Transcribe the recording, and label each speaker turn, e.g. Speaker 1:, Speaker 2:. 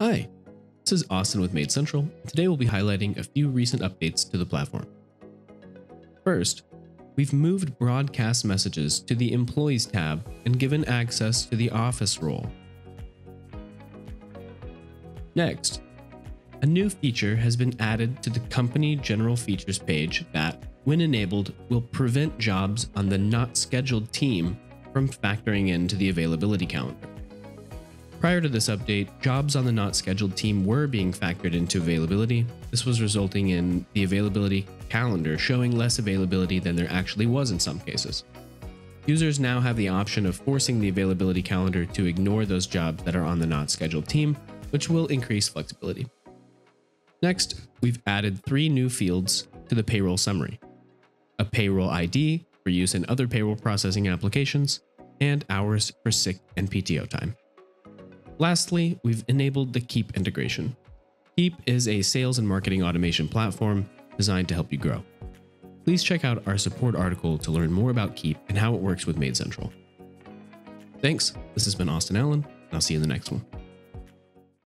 Speaker 1: Hi, this is Austin with MaidCentral. Today we'll be highlighting a few recent updates to the platform. First, we've moved broadcast messages to the Employees tab and given access to the Office role. Next, a new feature has been added to the Company General Features page that, when enabled, will prevent jobs on the not scheduled team from factoring into the availability calendar. Prior to this update, jobs on the not scheduled team were being factored into availability. This was resulting in the availability calendar showing less availability than there actually was in some cases. Users now have the option of forcing the availability calendar to ignore those jobs that are on the not scheduled team, which will increase flexibility. Next, we've added three new fields to the payroll summary a payroll ID for use in other payroll processing applications, and hours for sick and PTO time. Lastly, we've enabled the Keap integration. Keap is a sales and marketing automation platform designed to help you grow. Please check out our support article to learn more about Keap and how it works with MaidCentral. Thanks, this has been Austin Allen, and I'll see you in the next one.